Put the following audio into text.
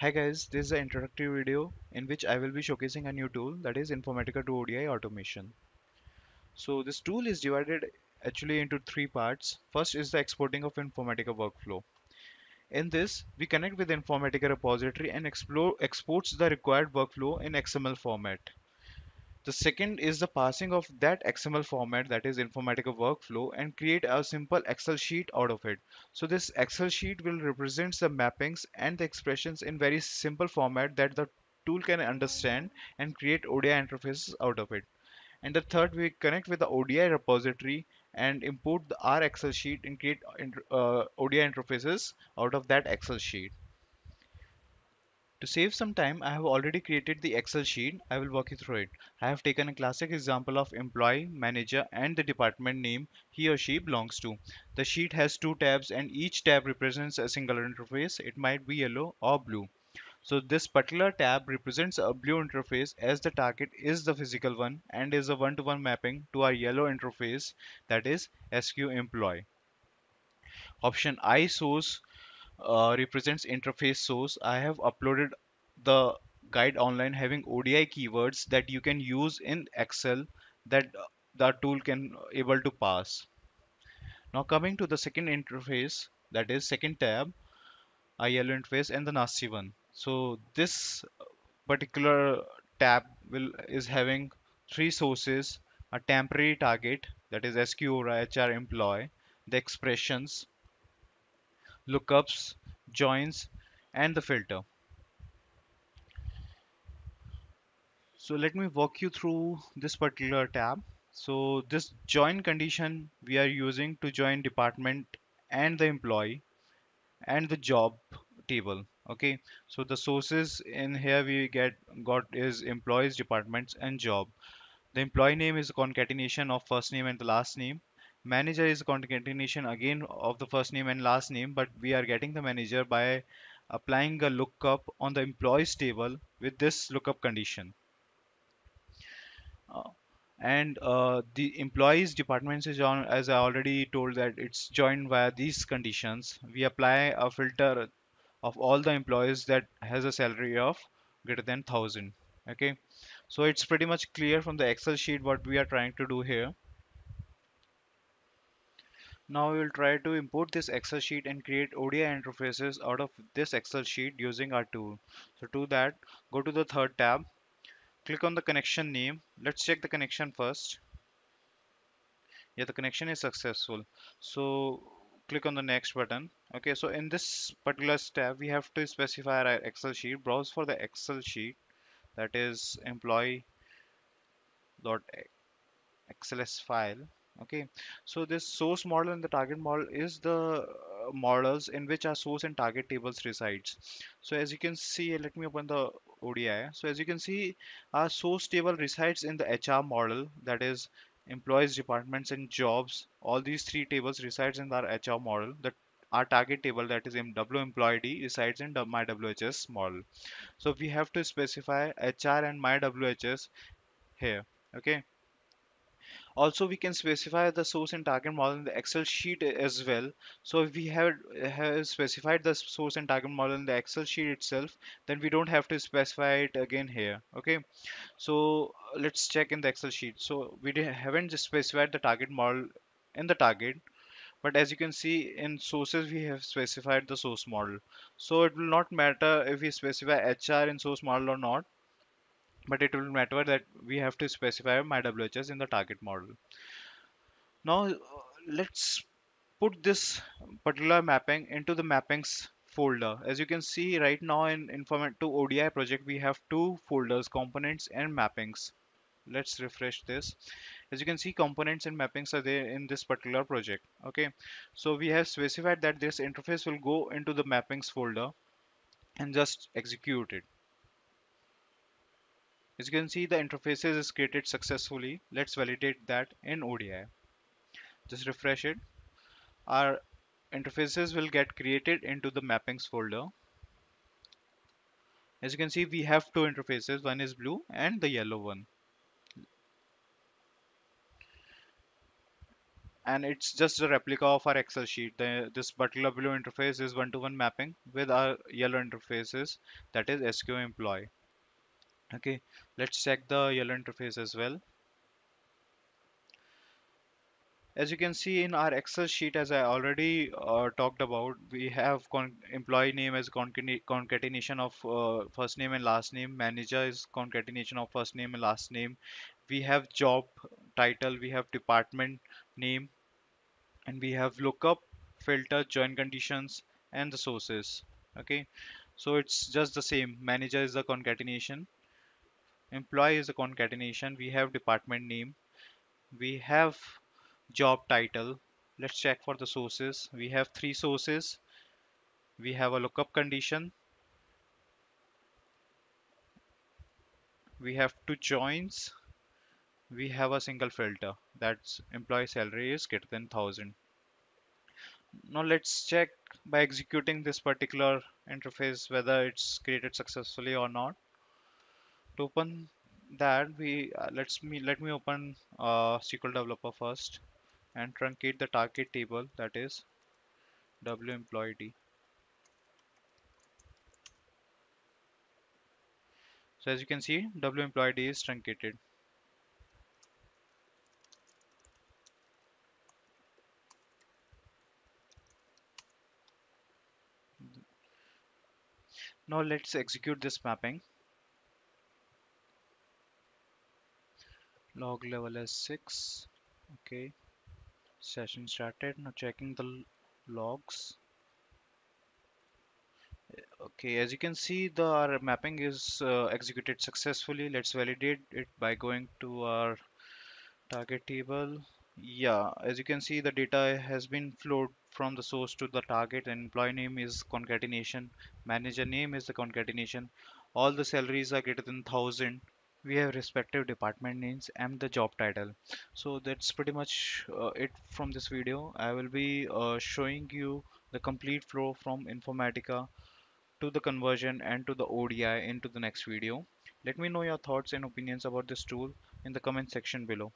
Hi guys, this is an introductory video in which I will be showcasing a new tool that is Informatica to ODI automation. So this tool is divided actually into three parts. First is the exporting of Informatica workflow. In this, we connect with Informatica repository and explore, exports the required workflow in XML format. The second is the parsing of that XML format that is Informatica workflow and create a simple Excel sheet out of it. So this Excel sheet will represent the mappings and the expressions in very simple format that the tool can understand and create ODI interfaces out of it. And the third, we connect with the ODI repository and import the R Excel sheet and create uh, ODI interfaces out of that Excel sheet. To save some time, I have already created the Excel sheet. I will walk you through it. I have taken a classic example of employee, manager and the department name he or she belongs to. The sheet has two tabs and each tab represents a single interface. It might be yellow or blue. So this particular tab represents a blue interface as the target is the physical one and is a one-to-one -one mapping to our yellow interface that is SQ employee. Option I source uh, represents interface source. I have uploaded the guide online having ODI keywords that you can use in Excel that the tool can able to parse. Now coming to the second interface that is second tab yellow interface and the nasty one. So this particular tab will is having three sources a temporary target that is SQ or HR employee the expressions lookups, joins, and the filter. So let me walk you through this particular tab. So this join condition we are using to join department and the employee and the job table okay so the sources in here we get got is employees departments and job the employee name is concatenation of first name and the last name manager is concatenation again of the first name and last name but we are getting the manager by applying a lookup on the employees table with this lookup condition. Uh, and uh, the employees departments is on as I already told that it's joined via these conditions. We apply a filter of all the employees that has a salary of greater than 1000 okay? So it's pretty much clear from the excel sheet what we are trying to do here now we will try to import this Excel sheet and create ODI interfaces out of this Excel sheet using our tool. So to that, go to the third tab, click on the connection name. Let's check the connection first. Yeah, the connection is successful. So click on the next button. Okay, so in this particular step, we have to specify our Excel sheet. Browse for the Excel sheet that is employee dot xls file okay. So this source model and the target model is the uh, models in which our source and target tables resides. So as you can see let me open the ODI so as you can see our source table resides in the HR model that is employees departments and jobs. All these three tables resides in our HR model. That our target table that is MW employee resides in my WHS model. So we have to specify HR and my WHS here. Okay also we can specify the source and target model in the excel sheet as well. So if we have, have specified the source and target model in the excel sheet itself then we don't have to specify it again here okay? So let's check in the excel sheet. So we haven't specified the target model in the target but as you can see in sources we have specified the source model. So it will not matter if we specify hr in source model or not but it will matter that we have to specify my WHS in the target model. Now uh, let's put this particular mapping into the mappings folder. As you can see right now in Informatica to ODI project, we have two folders, components and mappings. Let's refresh this. As you can see, components and mappings are there in this particular project. Okay, so we have specified that this interface will go into the mappings folder and just execute it. As you can see, the interfaces is created successfully. Let's validate that in ODI. Just refresh it. Our interfaces will get created into the mappings folder. As you can see, we have two interfaces. One is blue and the yellow one. and it's just a replica of our excel sheet the, this particular blue interface is one-to-one -one mapping with our yellow interfaces that is sql employee okay let's check the yellow interface as well. As you can see in our excel sheet as i already uh, talked about we have employee name as concatenation of uh, first name and last name. Manager is concatenation of first name and last name. We have job title we have department name and we have lookup filter join conditions and the sources. Okay so it's just the same. Manager is the concatenation employee is a concatenation. We have department name. We have job title. Let's check for the sources. We have three sources. We have a lookup condition. We have two joins. We have a single filter. That's employee salary is greater than 1000 now let's check by executing this particular interface whether it's created successfully or not to open that we uh, let's me let me open uh, SQL developer first and truncate the target table that is w employee d. So as you can see w employee d is truncated. Now let's execute this mapping log level is 6 okay. Session started. Now checking the logs. Okay. As you can see the our mapping is uh, executed successfully. Let's validate it by going to our target table. Yeah. As you can see the data has been flowed from the source to the target. Employee name is concatenation. Manager name is the concatenation. All the salaries are greater than 1000 we have respective department names and the job title. So that's pretty much uh, it from this video. I will be uh, showing you the complete flow from informatica to the conversion and to the odi into the next video. Let me know your thoughts and opinions about this tool in the comment section below